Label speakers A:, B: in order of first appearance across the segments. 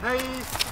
A: ナイス。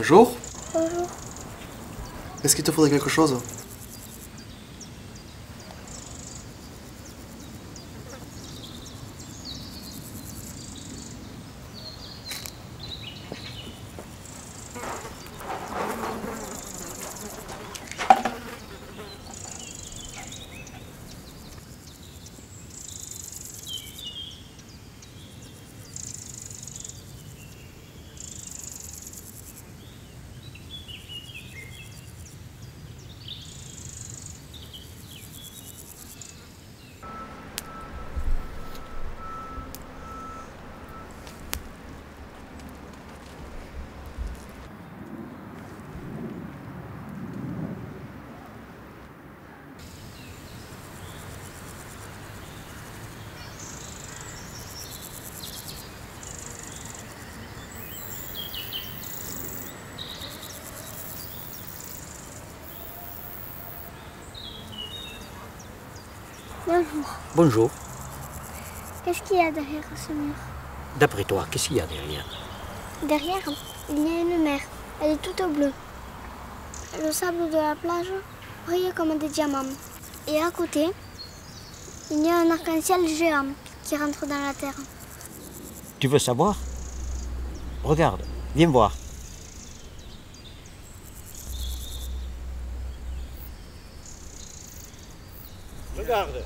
A: Bonjour.
B: Bonjour.
A: Est-ce qu'il te faudrait quelque chose?
B: Bonjour.
C: Bonjour.
B: Qu'est-ce qu'il y a derrière ce mur?
C: D'après toi, qu'est-ce qu'il y a derrière?
B: Derrière, il y a une mer. Elle est toute bleue. Le sable de la plage brille comme des diamants. Et à côté, il y a un arc-en-ciel géant qui rentre dans la terre.
C: Tu veux savoir? Regarde, viens voir. Regarde.